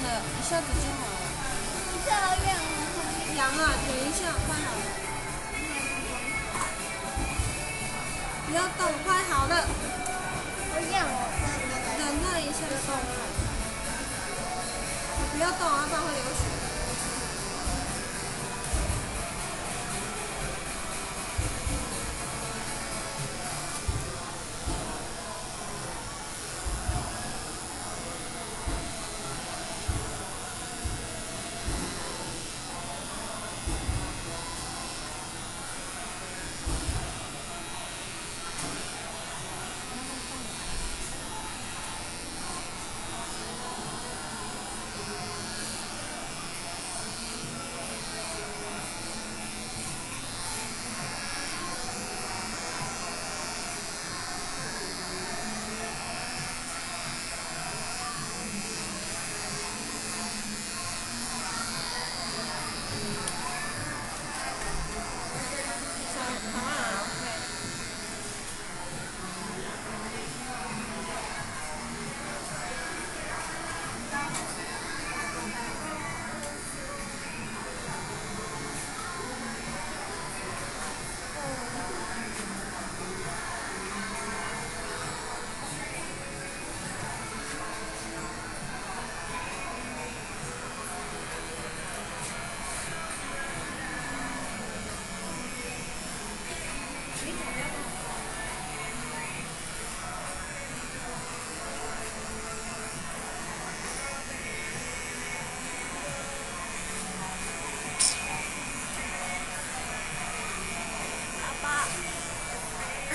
一下子就好了。这样痒啊，等一下，快好了。不要动，快好了。我痒我忍耐一下，动了。不要动啊，不然会流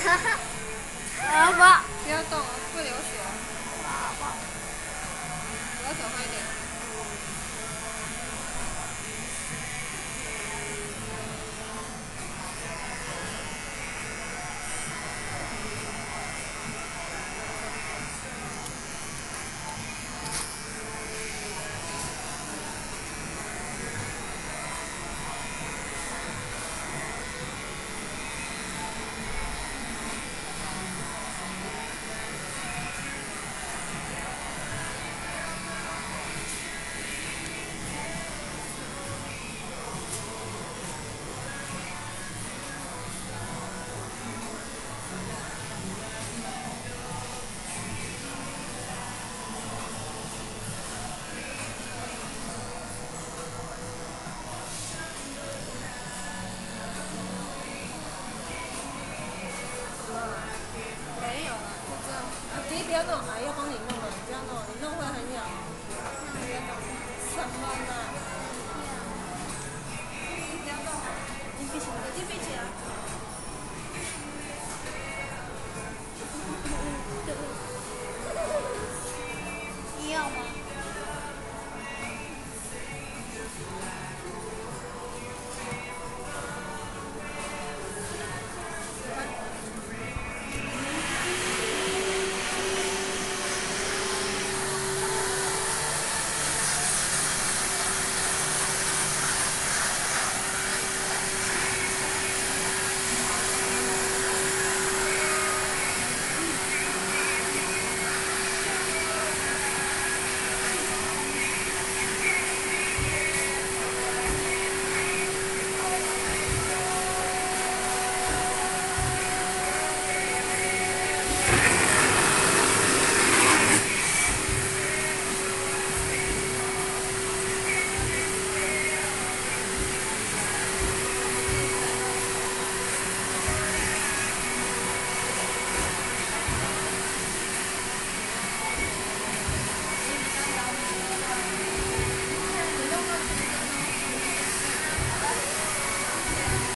不！要动，不流血。不要走快点。Oh my God.